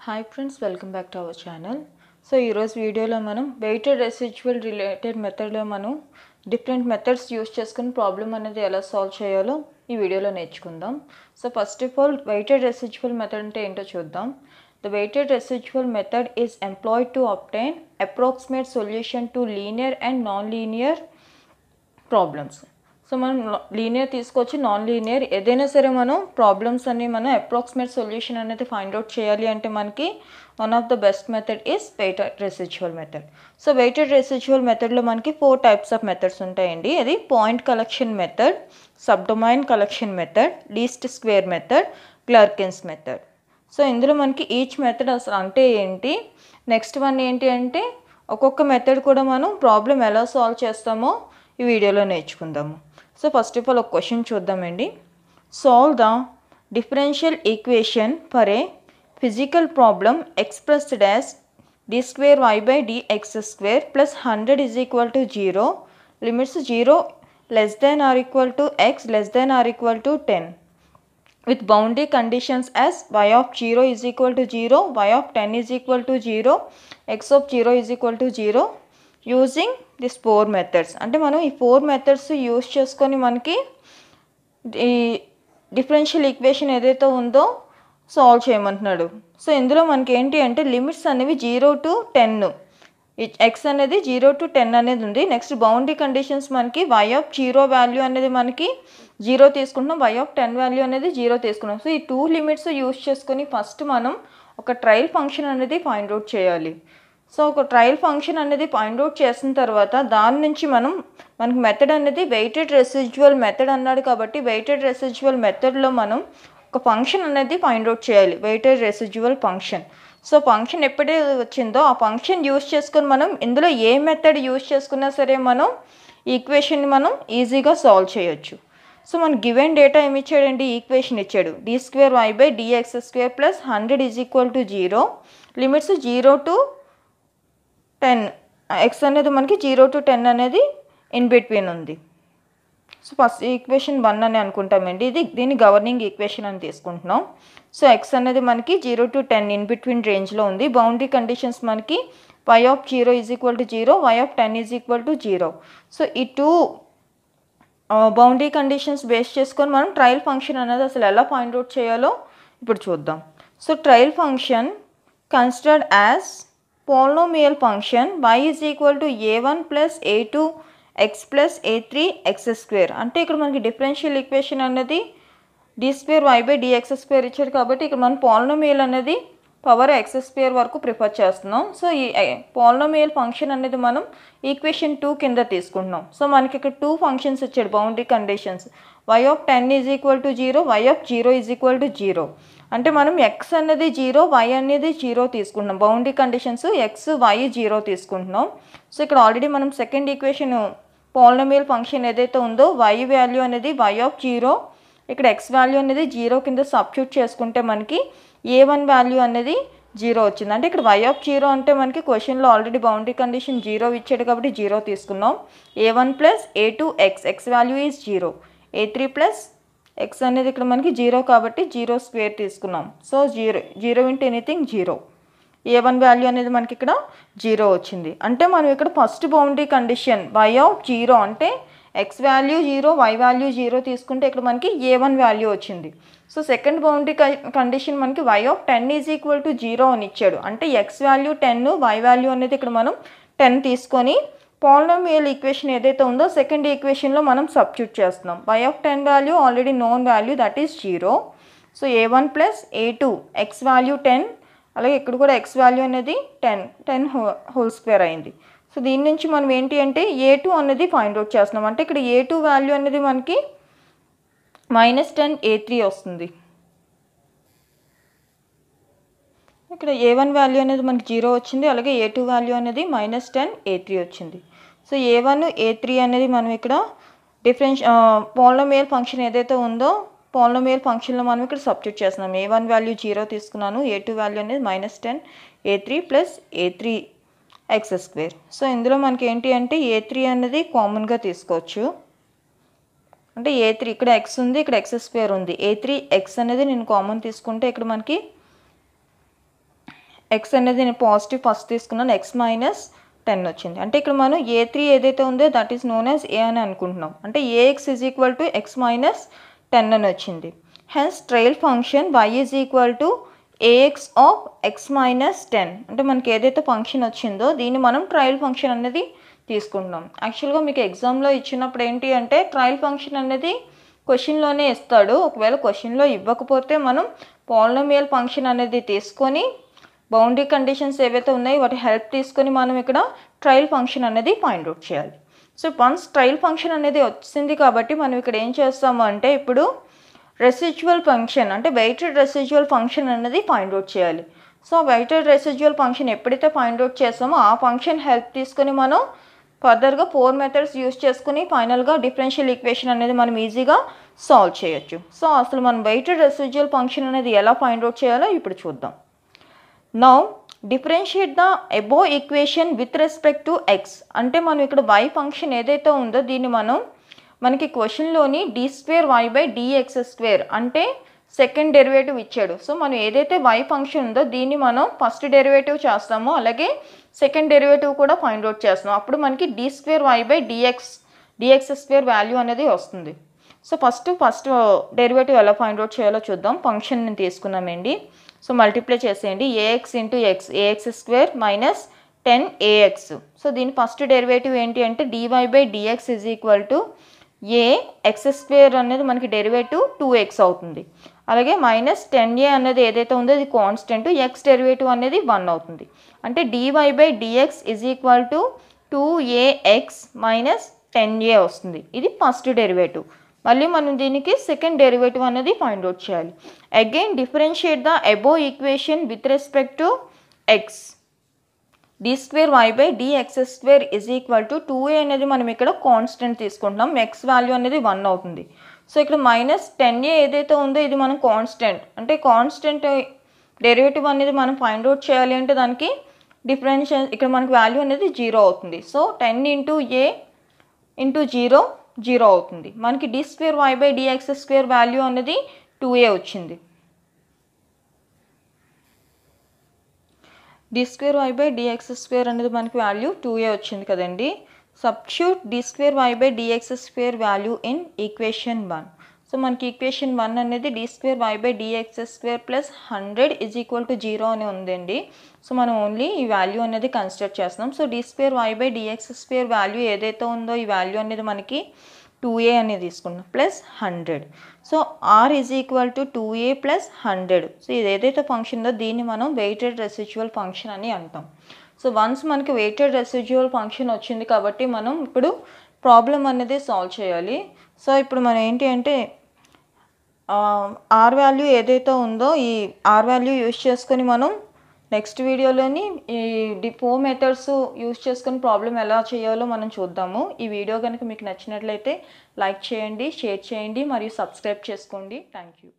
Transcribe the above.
Hi friends welcome back to our channel so ఈరోజు వీడియోలో మనం వెయిటెడ్ రెసిచువల్ రిలేటెడ్ మెథడ్లో మనం డిఫరెంట్ మెథడ్స్ యూస్ చేసుకుని ప్రాబ్లం అనేది ఎలా సాల్వ్ చేయాలో ఈ వీడియోలో నేర్చుకుందాం. So first of all weighted residual method అంటే ఏంటో చూద్దాం. The weighted residual method is employed to obtain approximate solution to linear and non linear problems so మనం లీనియర్ తీసుకొచ్చి నాన్ లీనియర్ ఏదైనా సరే మనం ప్రాబ్లమ్స్ అన్ని మనం అప్రాక్సిమేట్ సొల్యూషన్ అనేది ఫైండ్ అవుట్ చేయాలి అంటే మనకి one of the best method is weighted residual method so weighted residual మెథడ్లో మనకి ఫోర్ టైప్స్ ఆఫ్ మెథడ్స్ ఉంటాయండి. అది point collection method subdomain collection method least square method Galerkin's method so ఇందులో మనకి ఈచ్ మెథడ్ అసలు అంటే ఏంటి? నెక్స్ట్ వన్ ఏంటి అంటే ఒక్కొక్క మెథడ్ కూడా మనం ప్రాబ్లం ఎలా సాల్వ్ చేస్తామో ఈ వీడియోలో నేర్చుకుందాము. సో ఫస్ట్ ఆఫ్ ఆల్ ఒక క్వశ్చన్ చూద్దామండి solve the differential equation for a physical problem expressed as d square y by dx square plus hundred is equal to zero limits zero less than or equal to x less than or equal to ten with boundary conditions as y of 0 is equal to 0, y of 10 is equal to 0, x of 0 is equal to 0 using this four methods. అంటే మనం ఈ four methods use చేసుకొని మనకి ఈ differential equation ఏదైతే ఉందో solve చేయమంటున్నాడు. So ఇందులో మనకి ఏంటి అంటే లిమిట్స్ అనేవి జీరో టు టెన్. ఎక్స్ అనేది జీరో టు టెన్ అనేది ఉంది. నెక్స్ట్ బౌండరీ కండిషన్స్ మనకి వై ఆఫ్ జీరో వాల్యూ అనేది మనకి జీరో తీసుకుంటున్నాం. వై ఆఫ్ టెన్ వాల్యూ అనేది జీరో తీసుకున్నాం. సో ఈ టూ లిమిట్స్ యూజ్ చేసుకొని ఫస్ట్ మనం ఒక ట్రయల్ ఫంక్షన్ అనేది ఫైండ్ అవుట్ చేయాలి. సో ఒక ట్రయల్ ఫంక్షన్ అనేది ఫైండ్ అవుట్ చేసిన తర్వాత దాని నుంచి మనం మనకి మెథడ్ అనేది వెయిటెడ్ రెసిజువల్ మెథడ్ అన్నాడు కాబట్టి వెయిటెడ్ రెసిజువల్ మెథడ్లో మనం ఒక ఫంక్షన్ అనేది ఫైండ్ అవుట్ చేయాలి weighted residual function so function ఎప్పుడైతే వచ్చిందో ఆ ఫంక్షన్ యూస్ చేసుకొని మనం ఇందులో ఏ మెథడ్ యూస్ చేసుకున్నా సరే మనం ఈక్వేషన్ని మనం ఈజీగా సాల్వ్ చేయొచ్చు. సో మన గివెన్ డేటా ఏమి ఇచ్చాడండి? ఈక్వేషన్ ఇచ్చాడు. D square y by dx square plus hundred is equal to zero limits zero to ten x అనేది మనకి జీరో టు టెన్ అనేది ఇన్ బిట్వీన్ ఉంది. సో ఫస్ట్ ఈక్వేషన్ వన్ అని అనుకుంటామండి. ఇది దీన్ని గవర్నింగ్ ఈక్వేషన్ అని తీసుకుంటున్నాం. సో ఎక్స్ అనేది మనకి zero to ten in between రేంజ్లో ఉంది. బౌండరీ కండిషన్స్ మనకి y of zero is equal to zero y of ten is equal to zero. So ఈ టూ బౌండరీ కండిషన్స్ బేస్ చేసుకొని మనం ట్రయల్ ఫంక్షన్ అనేది అసలు ఎలా ఫైండ్ అవుట్ చేయాలో ఇప్పుడు చూద్దాం. So trial function considered as polynomial function y is equal to a one plus a two x plus a three x square అంటే ఇక్కడ మనకి డిఫరెన్షియల్ ఈక్వేషన్ అనేది d square y by dx square ఇచ్చారు కాబట్టి ఇక్కడ మనం పాలినోమియల్ అనేది power X square వరకు ప్రిఫర్ చేస్తున్నాం. సో ఈ పాలినోమియల్ ఫంక్షన్ అనేది మనం ఈక్వేషన్ టూ కింద తీసుకుంటున్నాం. సో మనకి ఇక్కడ టూ ఫంక్షన్స్ ఇచ్చాడు boundary conditions y of ten is equal to zero y of zero is equal to zero అంటే మనం ఎక్స్ అనేది జీరో వై అనేది జీరో తీసుకుంటున్నాం. Boundary conditions x y zero తీసుకుంటున్నాం. సో ఇక్కడ ఆల్రెడీ మనం సెకండ్ ఈక్వేషన్ పాలినోమియల్ ఫంక్షన్ ఏదైతే ఉందో వై వాల్యూ అనేది వై ఆఫ్ జీరో ఇక్కడ ఎక్స్ వాల్యూ అనేది జీరో కింద సబ్స్టిట్యూట్ చేసుకుంటే మనకి ఏ వన్ వాల్యూ అనేది జీరో వచ్చింది. అంటే ఇక్కడ వై ఆఫ్ జీరో అంటే మనకి క్వశ్చన్లో ఆల్రెడీ బౌండరీ కండిషన్ జీరో ఇచ్చాడు కాబట్టి జీరో తీసుకున్నాం. A one plus a two x x value is zero. A three plus x అనేది ఇక్కడ మనకి జీరో కాబట్టి జీరో స్క్వేర్ తీసుకున్నాం. So zero zero into anything zero. A one value అనేది మనకి ఇక్కడ జీరో వచ్చింది. అంటే మనం ఇక్కడ first boundary condition y of zero అంటే x value zero y value zero తీసుకుంటే ఇక్కడ మనకి ఏ వన్ వాల్యూ వచ్చింది. సో సెకండ్ బౌండరీ కండిషన్ మనకి y of ten is equal to zero అని ఇచ్చాడు. అంటే x value ten y value అనేది ఇక్కడ మనం టెన్ తీసుకొని పాలినోమియల్ ఈక్వేషన్ ఏదైతే ఉందో సెకండ్ ఈక్వేషన్లో మనం సబ్స్టిట్యూట్ చేస్తున్నాం. Y of ten value already known value that is zero so a one plus a two x value ten అలాగే ఇక్కడ కూడా ఎక్స్ వాల్యూ అనేది ten ten whole whole square అయింది. సో దీని నుంచి మనం ఏంటి అంటే ఏ టూ అనేది ఫైండ్ అవుట్ చేస్తున్నాం. అంటే ఇక్కడ ఏ టూ వాల్యూ అనేది మనకి మైనస్ టెన్ ఏ త్రీ వస్తుంది. ఇక్కడ ఏ వన్ వాల్యూ అనేది మనకి జీరో వచ్చింది అలాగే ఏ టూ వాల్యూ అనేది మైనస్ టెన్ ఏ త్రీ వచ్చింది. So a one a three అనేది మనం ఇక్కడ డిఫరెన్స్ పాలినోమియల్ ఫంక్షన్ ఏదైతే ఉందో పాలినోమియల్ ఫంక్షన్లో మనం ఇక్కడ సబ్స్టిట్యూట్ చేస్తున్నాం. ఏ వన్ వాల్యూ జీరో తీసుకున్నాను ఏ టూ వాల్యూ అనేది minus ten a three plus a three x square so ఇందులో మనకి ఏంటి అంటే ఏ త్రీ అనేది కామన్గా తీసుకోవచ్చు. అంటే ఏ త్రీ ఇక్కడ ఎక్స్ ఉంది ఇక్కడ ఎక్స్ స్క్వేర్ ఉంది. ఏ త్రీ ఎక్స్ అనేది నేను కామన్ తీసుకుంటే ఇక్కడ మనకి ఎక్స్ అనేది నేను పాజిటివ్ ఫస్ట్ తీసుకున్నాను. ఎక్స్ మైనస్ టెన్ వచ్చింది. అంటే ఇక్కడ మనం ఏ త్రీ ఏదైతే ఉందో that is known as a అని అనుకుంటున్నాం. అంటే ax is equal to x minus ten అని వచ్చింది. Hence trial function y is equal to ax of x minus ten అంటే మనకి ఏదైతే ఫంక్షన్ వచ్చిందో దీన్ని మనం ట్రయల్ ఫంక్షన్ అనేది తీసుకుంటున్నాం. యాక్చువల్గా మీకు ఎగ్జామ్లో ఇచ్చినప్పుడు ఏంటి అంటే ట్రయల్ ఫంక్షన్ అనేది క్వశ్చన్లోనే ఇస్తాడు. ఒకవేళ క్వశ్చన్లో ఇవ్వకపోతే మనం పాలినోమియల్ ఫంక్షన్ అనేది తీసుకొని బౌండరీ కండిషన్స్ ఏవైతే ఉన్నాయో వాటి హెల్ప్ తీసుకొని మనం ఇక్కడ ట్రయల్ ఫంక్షన్ అనేది ఫైండ్ అవుట్ చేయాలి. సో వన్స్ ట్రయల్ ఫంక్షన్ అనేది వచ్చింది కాబట్టి మనం ఇక్కడ ఏం చేస్తాము అంటే ఇప్పుడు రెసిజువల్ ఫంక్షన్ అంటే వెయిటెడ్ రెసిజువల్ ఫంక్షన్ అనేది ఫైండ్ అవుట్ చేయాలి. సో వెయిటెడ్ రెసిజువల్ ఫంక్షన్ ఎప్పుడైతే ఫైండ్ అవుట్ చేస్తామో ఆ ఫంక్షన్ హెల్ప్ తీసుకొని మనం ఫర్దర్గా ఫోర్ మెథడ్స్ యూస్ చేసుకుని ఫైనల్గా డిఫరెన్షియల్ ఈక్వేషన్ అనేది మనం ఈజీగా సాల్వ్ చేయొచ్చు. సో అసలు మనం వెయిటెడ్ రెసిజువల్ ఫంక్షన్ అనేది ఎలా ఫైండ్ అవుట్ చేయాలో ఇప్పుడు చూద్దాం. Now differentiate the above equation with respect to x అంటే మనం ఇక్కడ వై ఫంక్షన్ ఏదైతే ఉందో దీన్ని మనం మనకి క్వశ్చన్లోని d square y by dx square అంటే సెకండ్ డెరివేటివ్ ఇచ్చాడు. సో మనం ఏదైతే వై ఫంక్షన్ ఉందో దీన్ని మనం ఫస్ట్ డెరివేటివ్ చేస్తామో అలాగే సెకండ్ డెరివేటివ్ కూడా ఫైండ్ అవుట్ చేస్తాం అప్పుడు మనకి d square y by dx dx square value అనేది వస్తుంది. సో ఫస్ట్ ఫస్ట్ డెరివేటివ్ ఎలా ఫైండ్ అవుట్ చేయాలో చూద్దాం. ఫంక్షన్ నేను తీసుకున్నామండి. సో మల్టిప్లై చేసేయండి. Ax into x ax square minus ten ax so దీని ఫస్ట్ డెరివేటివ్ ఏంటి అంటే dy by dx is equal to a x square అనేది మనకి డెరివేటివ్ టూ ఎక్స్ అవుతుంది. అలాగే మైనస్ టెన్ ఏ అనేది ఏదైతే ఉందో అది కాన్స్టెంట్ ఎక్స్ డెరివేటివ్ అనేది వన్ అవుతుంది. అంటే dy by dx is equal to two ax minus ten a వస్తుంది. ఇది ఫస్ట్ డెరివేటివ్ మళ్ళీ మనం దీనికి సెకండ్ డెరివేటివ్ అనేది ఫైండ్ అవుట్ చేయాలి. Again differentiate the above equation with respect to x d square y by dx square is equal to two a అనేది మనం ఇక్కడ కాన్స్టెంట్ తీసుకుంటున్నాం. ఎక్స్ వాల్యూ అనేది వన్ అవుతుంది. సో ఇక్కడ మైనస్ టెన్ ఏ ఏదైతే ఉందో ఇది మనం కాన్స్టెంట్ అంటే కాన్స్టెంట్ డెరివేటివ్ అనేది మనం ఫైండ్ అవుట్ చేయాలి అంటే దానికి డిఫరెన్షియల్ ఇక్కడ మనకి వాల్యూ అనేది జీరో అవుతుంది. So ten into a into zero zero అవుతుంది. మనకి d square y by dx square value అనేది టూ ఏ వచ్చింది. D square y by dx square అనేది మనకి వాల్యూ టూ ఏ వచ్చింది కదండి. Substitute d square y by dx square value in equation one so మనకి equation one అనేది d square y by dx square plus hundred is equal to zero అని ఉందండి. So మనం only ఈ వాల్యూ అనేది consider చేస్తున్నాం. So d square y by dx square value ఏదైతే ఉందో ఈ వాల్యూ అనేది మనకి టూ ఏ అనేది తీసుకున్నాం plus hundred so R is equal to two a plus hundred so ఇది ఏదైతే ఫంక్షన్ ఉందో దీన్ని మనం వెయిటెడ్ రెసిడ్యువల్ ఫంక్షన్ అని అంటాం. సో వన్స్ మనకి వెయిటెడ్ రెసిడ్యువల్ ఫంక్షన్ వచ్చింది కాబట్టి మనం ఇప్పుడు ప్రాబ్లం అనేది సాల్వ్ చేయాలి. సో ఇప్పుడు మనం ఏంటి అంటే ఆర్ వాల్యూ ఏదైతే ఉందో ఈ ఆర్ వాల్యూ యూస్ చేసుకొని మనం నెక్స్ట్ వీడియోలోని ఈ డి ఫోర్ మెథడ్స్ యూజ్ చేసుకొని ప్రాబ్లం ఎలా చేయాలో మనం చూద్దాము. ఈ వీడియో కనుక మీకు నచ్చినట్లయితే లైక్ చేయండి షేర్ చేయండి మరియు సబ్స్క్రైబ్ చేసుకోండి. Thank you